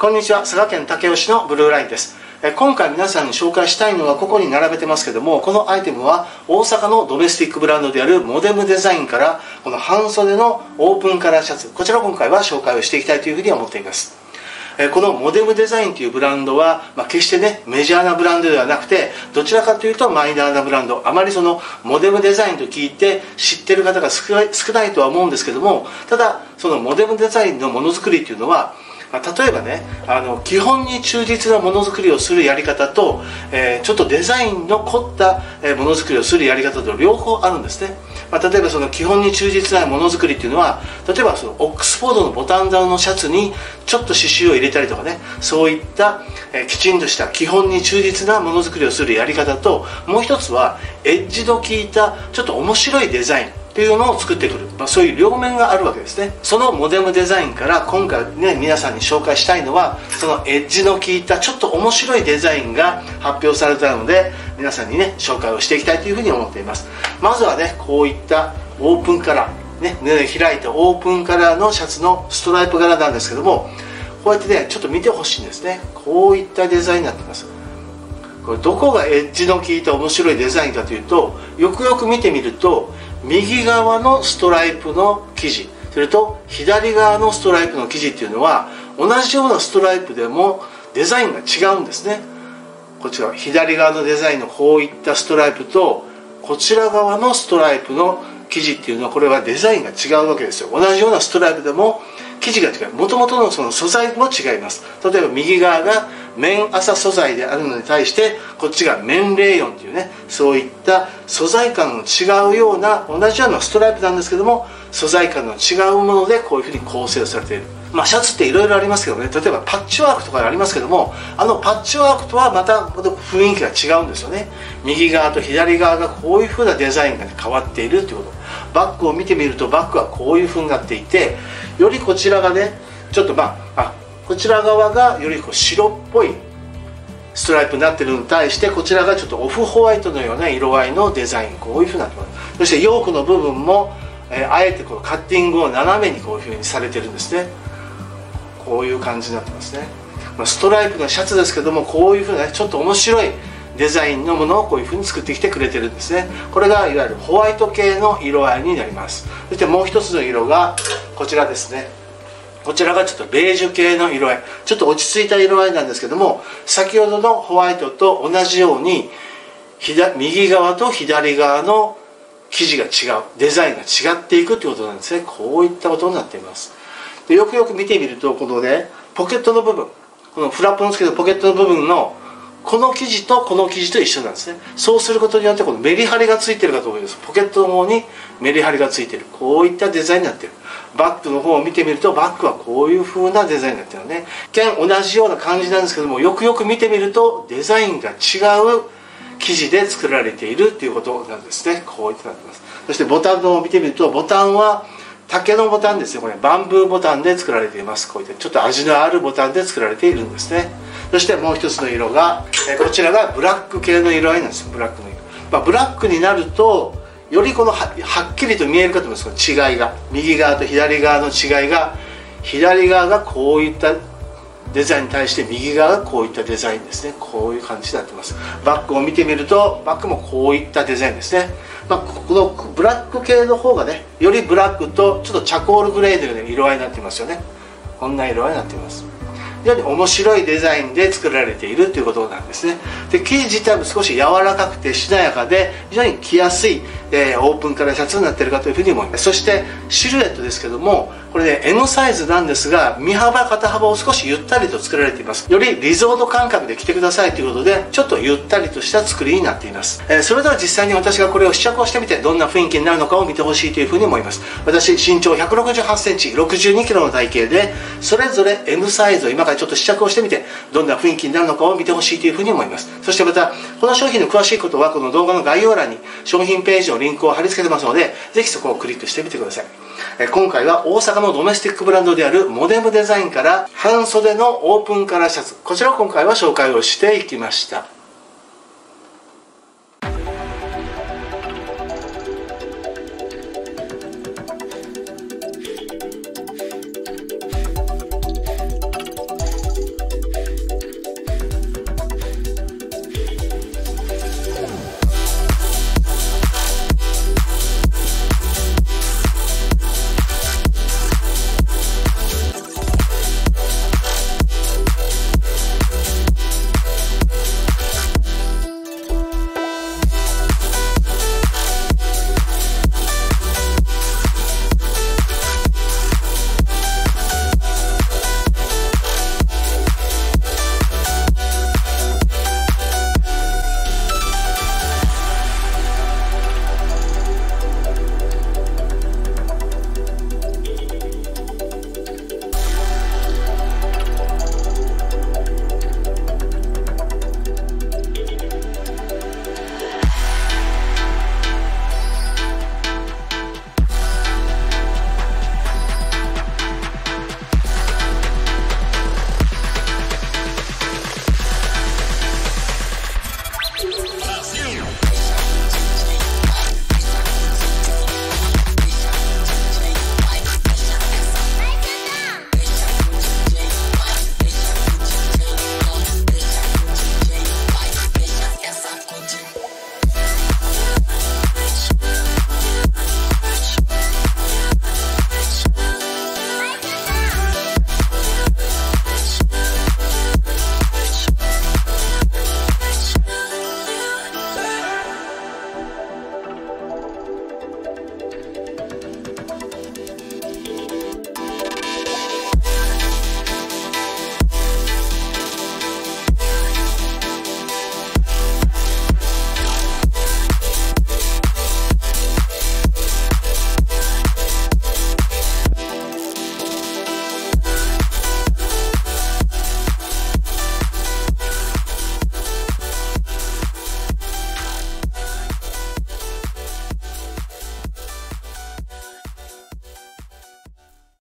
こんにちは。佐賀県武雄市のブルーラインです。今回皆さんに紹介したいのはここに並べてますけどもこのアイテムは大阪のドメスティックブランドであるモデムデザインからこの半袖のオープンカラーシャツこちらを今回は紹介をしていきたいというふうに思っています。このモデムデザインというブランドは、まあ、決してねメジャーなブランドではなくてどちらかというとマイナーなブランド。あまりそのモデムデザインと聞いて知ってる方が少ないとは思うんですけどもただそのモデムデザインのものづくりっていうのは、例えばねあの基本に忠実なものづくりをするやり方と、えー、ちょっとデザインの凝ったものづくりをするやり方と両方あるんですね、まあ、例えばその基本に忠実なものづくりっていうのは例えばそのオックスフォードのボタンダウンのシャツにちょっと刺繍を入れたりとかねそういった、えー、きちんとした基本に忠実なものづくりをするやり方ともう一つはエッジの効いたちょっと面白いデザイン。っていうのを作ってくる、まあ、そういう両面があるわけですね。そのモデムデザインから今回ね皆さんに紹介したいのはそのエッジの効いたちょっと面白いデザインが発表されたので皆さんにね紹介をしていきたいというふうに思っています。まずはねこういったオープンカラー。ね胸開いたオープンカラーのシャツのストライプ柄なんですけどもこうやってねちょっと見てほしいんですね。こういったデザインになってます。これどこがエッジの効いた面白いデザインかというとよくよく見てみると右側のストライプの生地それと左側のストライプの生地っていうのは同じようなストライプでもデザインが違うんですね。こちら左側のデザインのこういったストライプとこちら側のストライプの生地っていうのはこれはデザインが違うわけですよ。同じようなストライプでも生地が違う。もともとのその素材も違います。例えば右側が綿麻素材であるのに対してこっちが綿レーヨンっていうねそういった素材感の違うような同じようなストライプなんですけども素材感の違うものでこういうふうに構成されている。まあ、シャツっていろいろありますけどね例えばパッチワークとかありますけどもあのパッチワークとはまた雰囲気が違うんですよね。右側と左側がこういうふうなデザインが、変わっているということ。バッグを見てみるとバッグはこういうふうになっていてよりこちらがねちょっとまああこちら側がよりこう白っぽいストライプになってるのに対してこちらがちょっとオフホワイトのような色合いのデザインこういうふうになってますそしてヨークの部分も、えー、あえてこのカッティングを斜めにこういうふうにされてるんですね。こういう感じになってますね、ま、ストライプのシャツですけどもこういうふうなちょっと面白いデザインのものをこういうふうに作ってきてくれてるんですね。これがいわゆるホワイト系の色合いになります。そしてもう一つの色がこちらですね。こちらがちょっとベージュ系の色合い。ちょっと落ち着いた色合いなんですけども先ほどのホワイトと同じように右側と左側の生地が違うデザインが違っていくということなんですね。こういったことになっています。でよくよく見てみるとこのねポケットの部分このフラップのつけたポケットの部分のこの生地とこの生地と一緒なんですね。そうすることによってこのメリハリがついてるかと思います。ポケットの方にメリハリがついてる。こういったデザインになってる。バッグの方を見てみるとバッグはこういう風なデザインになってるね。一見同じような感じなんですけどもよくよく見てみるとデザインが違う生地で作られているっていうことなんですね。こういってなってます。そしてボタンの方を見てみるとボタンは竹のボタンですよこれバンブーボタンで作られています。こういったちょっと味のあるボタンで作られているんですね。そしてもう一つの色が、えこちらがブラック系の色合いなんです。よブラックの色、まあ、ブラックになるとよりこのはっきりと見えるかと思います。この違いが。右側と左側の違いが左側がこういったデザインに対して右側がこういったデザインですね。こういう感じになってます。バッグを見てみるとバッグもこういったデザインですね、まあ、このブラック系の方がねよりブラックとちょっとチャコールグレーのような色合いになってますよね。こんな色合いになっています。非常に面白いデザインで作られているということなんですね。で生地自体も少し柔らかくてしなやかで非常に着やすい、えー、オープンカラーシャツになっているかというふうに思います。そしてシルエットですけどもこれね M サイズなんですが身幅肩幅を少しゆったりと作られています。よりリゾート感覚で着てくださいということでちょっとゆったりとした作りになっています、えー、それでは実際に私がこれを試着をしてみてどんな雰囲気になるのかを見てほしいというふうに思います。私身長1 6 8センチ6 2キロの体型でそれぞれ M サイズを今からちょっと試着をしてみてどんな雰囲気になるのかを見てほしいというふうに思います。そしてまたこの商品の詳しいことはこの動画の概要欄に商品ページのリンクを貼り付けてますのでぜひそこをクリックしてみてください。今回は大阪のドメスティックブランドであるモデムデザインから半袖のオープンカラーシャツ。こちらを今回は紹介をしていきました。